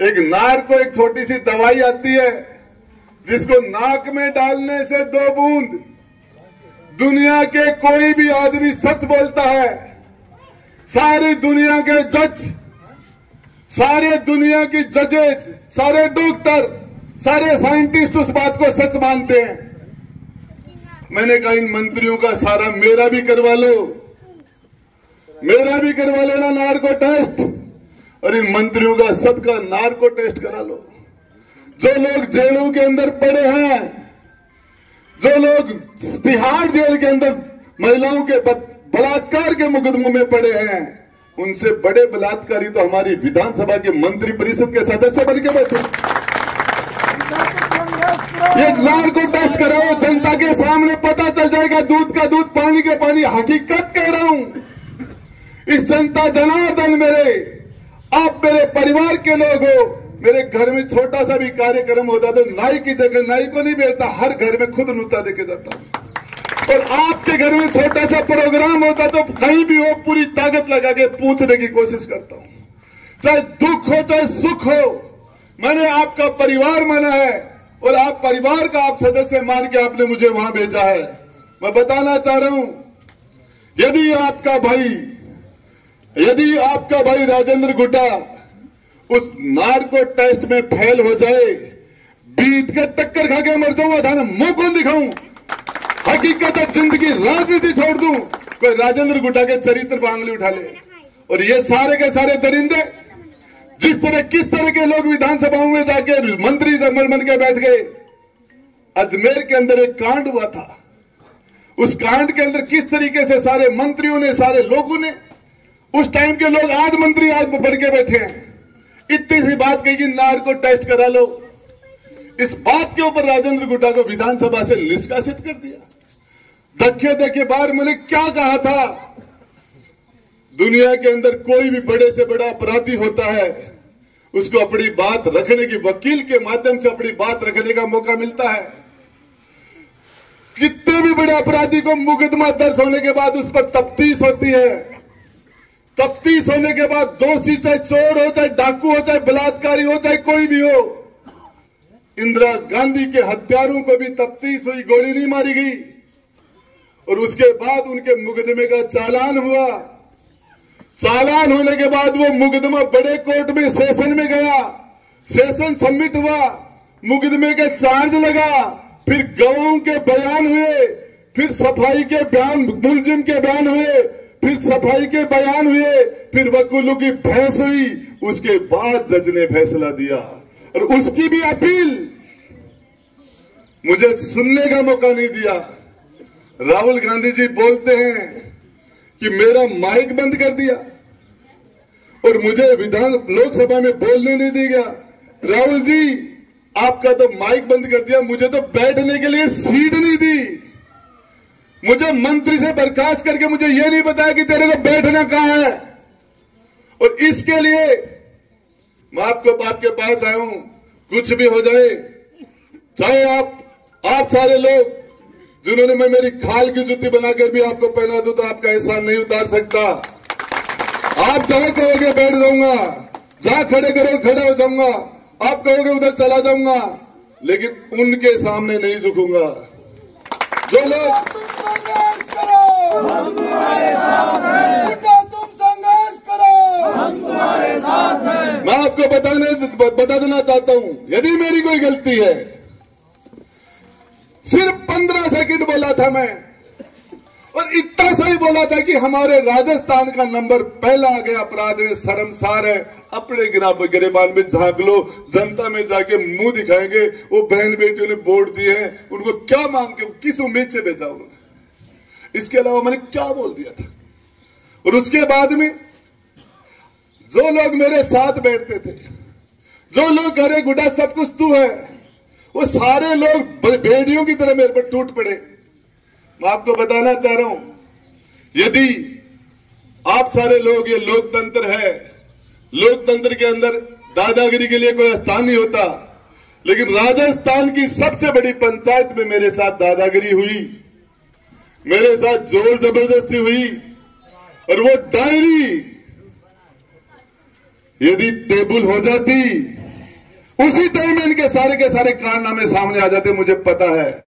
एक नार को एक छोटी सी दवाई आती है, जिसको नाक में डालने से दो बूंद। दुनिया के कोई भी आदमी सच बोलता है, सारी दुनिया के जज, सारे दुनिया की जजेज, सारे डॉक्टर, सारे साइंटिस्ट उस बात को सच मानते हैं। मैंने कहा, इन मंत्रियों का सारा मेरा भी करवा लो। मेरा भी करवा लेना नार को टेस्ट। और इन मंत्रियों का सबका नार्को टेस्ट करा लो। जो लोग जेलों के अंदर पड़े हैं, जो लोग तिहाड़ जेल के अंदर महिलाओं के बलात्कार के मुकदमों में पड़े हैं, उनसे बड़े बलात्कारी तो हमारी विधानसभा के मंत्री परिषद के सदस्य बन के बैठे। ये लाल को टेस्ट कराओ, जनता के सामने पता चल जाएगा, दूध का दूध, पानी के पानी। हकीकत कह रहा हूँ, इस जनता मेरे आप मेरे परिवार के लोग हो। मेरे घर में छोटा सा भी कार्यक्रम होता तो नाई की जगह नाई को नहीं भेजता, हर घर में खुद नुता देके जाता। और आपके घर में छोटा सा प्रोग्राम होता तो कहीं भी हो, पूरी ताकत लगा के पूछने की कोशिश करता हूँ। चाहे दुख हो, चाहे सुख हो, मैंने आपका परिवार माना है और आप परिवार का आप सदस्य मान के आपने मुझे वहाँ भेजा है। मैं बताना चाह रहा हूँ, यदि आपका भाई यदि आपका भाई राजेंद्र गुड्डा उस नार्को टेस्ट में फेल हो जाए, बीत के टक्कर खा के मर जाऊँगा था ना मुँह कौन दिखाऊँ? हकीकत ज़िंदगी राजनीति छोड़ दूँ, कोई राजेंद्र गुड्डा के चरित्र आंगली उठा ले। और ये सारे के सारे दरिंदे, जिस तरह किस तरह के लोग विधानसभाओं में जाके मंत्री जमल बन के बैठ गए, अजमेर के अंदर एक कांड हुआ था। उस कांड के अंदर किस तरीके से सारे मंत्रियों ने, सारे लोगों ने उस टाइम के लोग आज मंत्री आज बन के बैठे हैं। इतनी सी बात कही नार को टेस्ट करा लो। इस बात के ऊपर राजेंद्र गुड्डा को विधानसभा से निष्कासित कर दिया। धक्के धक्के बार मैंने क्या कहा था? दुनिया के अंदर कोई भी बड़े से बड़ा अपराधी होता है, उसको अपनी बात रखने की वकील के माध्यम से अपनी बात रखने का मौका मिलता है। कितने भी बड़े अपराधी को मुकदमा दर्ज होने के बाद उस पर तफ्तीश होती है। तफ्तीश होने के बाद दोषी चाहे चोर हो, चाहे डाकू हो, चाहे बलात्कारी हो, चाहे कोई भी हो, इंदिरा गांधी के हत्यारों को भी तफ्तीश हुई, गोली नहीं मारी गई। और उसके बाद उनके मुकदमे का चालान हुआ। चालान होने के बाद वो मुकदमा बड़े कोर्ट में, सेशन में गया। सेशन सबमिट हुआ। मुकदमे के चार्ज लगा। फिर गवाहों के बयान हुए। फिर सफ़ाई के बयान, मुलजिम के बयान हुए। फिर सफ़ाई के बयान हुए, फिर वकीलों की बहस हुई, उसके बाद जज ने फैसला दिया। और उसकी भी अपील, मुझे सुनने का मौका नहीं दिया। राहुल गांधी जी बोलते हैं कि मेरा माइक बंद कर दिया और मुझे विधान लोकसभा में बोलने नहीं दिया राहुल जी, आपका तो माइक बंद कर दिया, मुझे तो बैठने के लिए सीट नहीं दी मुझे मंत्री से बर्खास्त करके मुझे यह नहीं बताया कि तेरे को बैठना कहाँ है। और इसके लिए मैं आपको आपके पास आया हूँ। कुछ भी हो जाए, चाहे आप आप सारे लोग जिन्होंने मैं मेरी खाल की जूती बनाकर भी आपको पहना दू तो आपका एहसान नहीं उतार सकता। आप जहाँ कहोगे बैठ जाऊँगा, जहाँ खड़े करो, खड़े हो जाऊँगा। आप कहोगे उधर चला जाऊँगा, लेकिन उनके सामने नहीं झुकूँगा। जो लोग मैं आपको बताने, बता देना चाहता हूँ, यदि मेरी कोई गलती है, सिर्फ़ पंद्रह सेकंड बोला था मैं, और इतना सही बोला था कि हमारे राजस्थान का नंबर पहला आ गया अपराध में शर्मसार है। अपने गिरेबान में झाँक लो, जनता में जाके मुँह दिखाएँगे, वो बहन बेटियों ने वोट दिए हैं, उनको क्या मांग के, किस उम्मीद से भेजा उन्होंने? इसके अलावा मैंने क्या बोल दिया था? और उसके बाद में, जो लोग मेरे साथ बैठते थे, जो लोग अरे गुडा सब कुछ तू है, वो सारे लोग बेड़ियों की तरह मेरे पर टूट पड़े। मैं आपको बताना चाह रहा हूँ, यदि आप सारे लोग ये लोकतंत्र है लोकतंत्र के अंदर दादागिरी के लिए कोई स्थान नहीं होता। लेकिन राजस्थान की सबसे बड़ी पंचायत में मेरे साथ दादागिरी हुई। मेरे साथ ज़ोर ज़बरदस्ती हुई। और वो डायरी यदि टेबल हो जाती, उसी टाइम इनके सारे के सारे कारनामे सामने आ जाते, मुझे पता है।